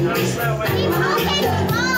Keep